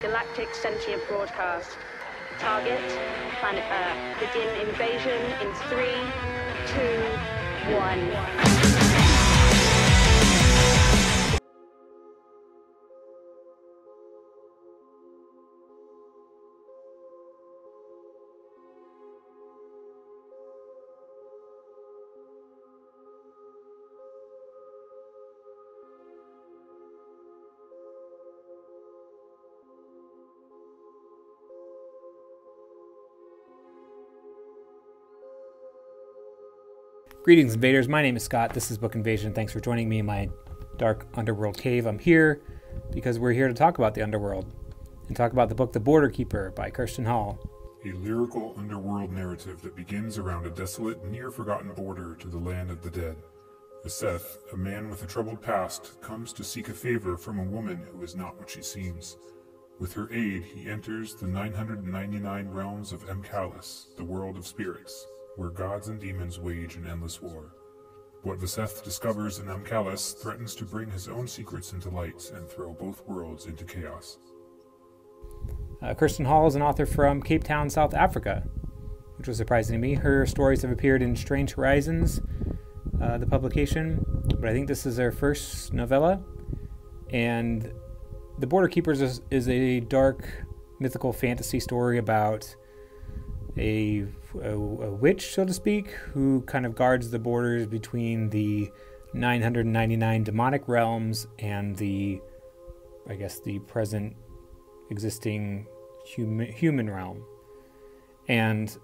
Galactic Sentient Broadcast. Target, planet Earth. Begin invasion in three, two, one. Greetings, invaders. My name is Scott. This is Book Invasion. Thanks for joining me in my dark underworld cave. I'm here because we're here to talk about the underworld and talk about the book The Border Keeper by Kerstin Hall. A lyrical underworld narrative that begins around a desolate, near forgotten border to the land of the dead. Seth, a man with a troubled past, comes to seek a favor from a woman who is not what she seems. With her aid, he enters the 999 realms of Mkalis, the world of spirits where gods and demons wage an endless war. What Vaseth discovers in Mkalis threatens to bring his own secrets into light and throw both worlds into chaos. Uh, Kerstin Hall is an author from Cape Town, South Africa, which was surprising to me. Her stories have appeared in Strange Horizons, uh, the publication, but I think this is her first novella. And The Border Keepers is, is a dark mythical fantasy story about a, a, a, witch, so to speak, who kind of guards the borders between the 999 demonic realms and the, I guess, the present existing human, human realm. And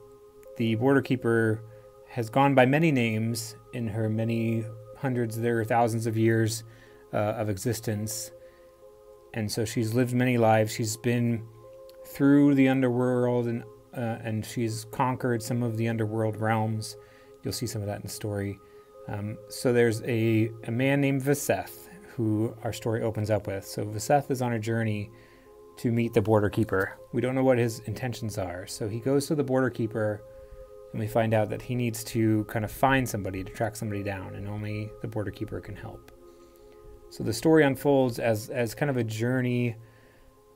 the border keeper has gone by many names in her many hundreds, there are thousands of years uh, of existence. And so she's lived many lives. She's been through the underworld and uh, and she's conquered some of the underworld realms. You'll see some of that in the story. Um, so there's a, a man named Vaseth who our story opens up with. So Vaseth is on a journey to meet the border keeper. We don't know what his intentions are. So he goes to the border keeper and we find out that he needs to kind of find somebody to track somebody down and only the border keeper can help. So the story unfolds as as kind of a journey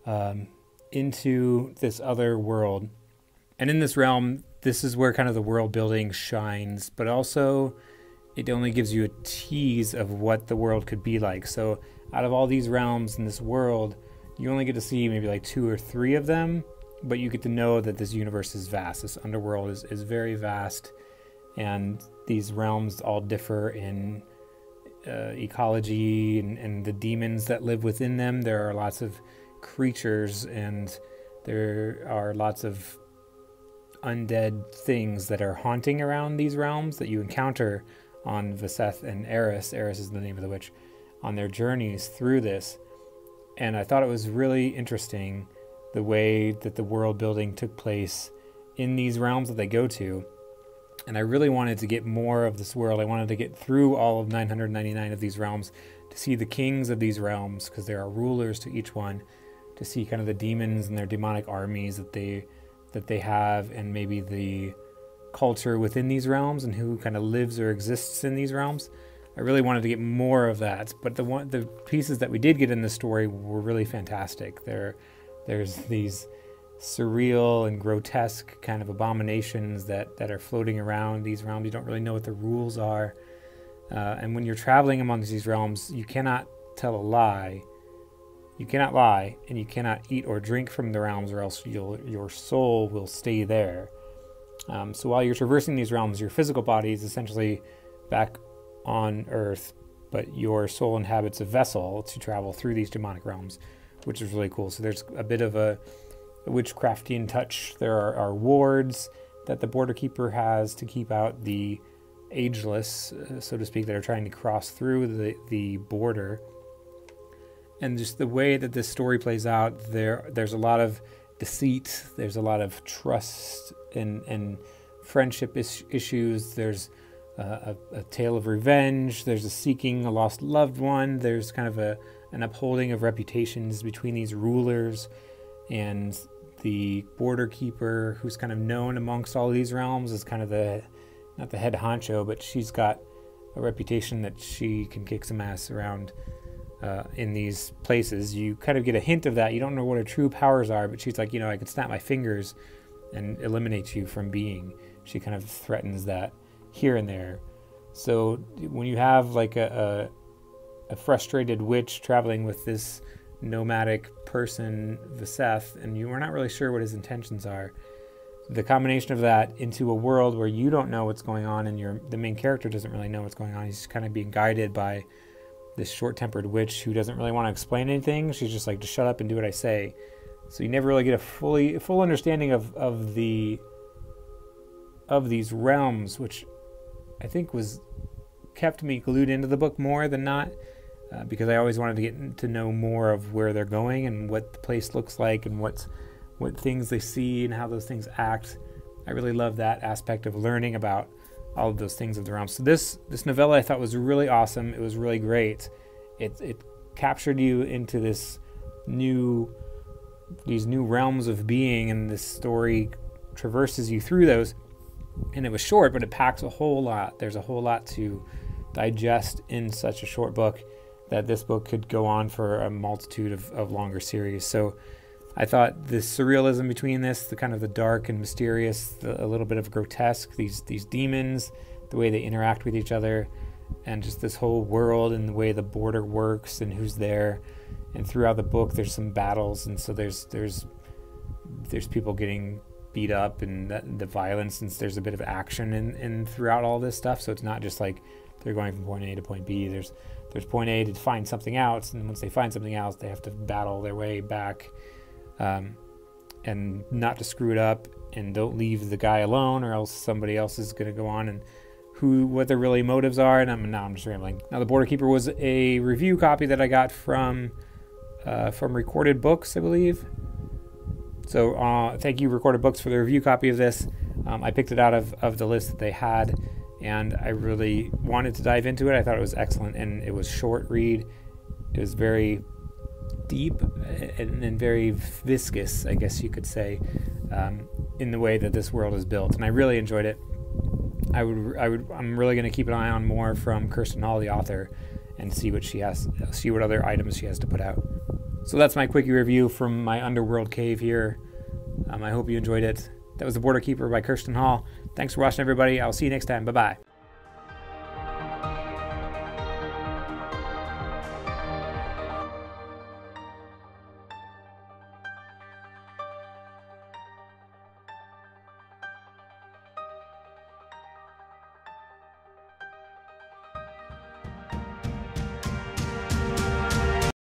um, into this other world and in this realm, this is where kind of the world building shines, but also it only gives you a tease of what the world could be like. So, out of all these realms in this world, you only get to see maybe like two or three of them, but you get to know that this universe is vast. This underworld is, is very vast, and these realms all differ in uh, ecology and, and the demons that live within them. There are lots of creatures, and there are lots of undead things that are haunting around these realms that you encounter on Vaseth and Eris. Eris is the name of the witch on their journeys through this. And I thought it was really interesting the way that the world building took place in these realms that they go to. And I really wanted to get more of this world. I wanted to get through all of 999 of these realms to see the kings of these realms, because there are rulers to each one, to see kind of the demons and their demonic armies that they that they have and maybe the culture within these realms and who kind of lives or exists in these realms. I really wanted to get more of that, but the one the pieces that we did get in the story were really fantastic. There, there's these surreal and grotesque kind of abominations that that are floating around these realms. You don't really know what the rules are, uh, and when you're traveling amongst these realms, you cannot tell a lie you cannot lie, and you cannot eat or drink from the realms, or else your soul will stay there. Um, so while you're traversing these realms, your physical body is essentially back on Earth, but your soul inhabits a vessel to travel through these demonic realms, which is really cool. So there's a bit of a, a witchcraftian touch. There are, are, wards that the border keeper has to keep out the ageless, uh, so to speak, that are trying to cross through the, the border and just the way that this story plays out, there there's a lot of deceit, there's a lot of trust and and friendship is- issues. There's uh, a, a, tale of revenge. There's a seeking a lost loved one. There's kind of a an upholding of reputations between these rulers and the border keeper, who's kind of known amongst all these realms as kind of the not the head honcho, but she's got a reputation that she can kick some ass around uh, in these places. You kind of get a hint of that. You don't know what her true powers are, but she's like, you know, I can snap my fingers and eliminate you from being. She kind of threatens that here and there. So when you have like a, a, a frustrated witch traveling with this nomadic person, Vaseth, and you are not really sure what his intentions are, the combination of that into a world where you don't know what's going on and your the main character doesn't really know what's going on. He's kind of being guided by this short-tempered witch who doesn't really want to explain anything. She's just like, just shut up and do what I say. So you never really get a fully full understanding of, of the of these realms, which I think was kept me glued into the book more than not, uh, because I always wanted to get to know more of where they're going and what the place looks like and what's what things they see and how those things act. I really love that aspect of learning about all of those things of the realm. So this this novella I thought was really awesome. It was really great. It it captured you into this new these new realms of being and this story traverses you through those. And it was short, but it packs a whole lot. There's a whole lot to digest in such a short book that this book could go on for a multitude of, of longer series. So I thought the surrealism between this, the kind of the dark and mysterious, the, a little bit of grotesque, these these demons, the way they interact with each other, and just this whole world and the way the border works and who's there. And throughout the book, there's some battles, and so there's there's there's people getting beat up and the, the violence, and there's a bit of action in, in throughout all this stuff. So it's not just like they're going from point A to point B. There's there's point A to find something else, and once they find something else, they have to battle their way back um, and not to screw it up and don't leave the guy alone or else somebody else is going to go on and who what their really motives are and I'm now I'm just rambling. Now the Border Keeper was a review copy that I got from uh, from Recorded Books, I believe. So uh, thank you, Recorded Books, for the review copy of this. Um, I picked it out of, of the list that they had, and I really wanted to dive into it. I thought it was excellent, and it was short read. It was very deep and, and, very viscous, I guess you could say, um, in the way that this world is built. And I really enjoyed it. I would, I would, I'm really going to keep an eye on more from Kerstin Hall, the author, and see what she has, see what other items she has to put out. So that's my quickie review from my underworld cave here. Um, I hope you enjoyed it. That was The Border Keeper by Kerstin Hall. Thanks for watching, everybody. I'll see you next time. Bye bye.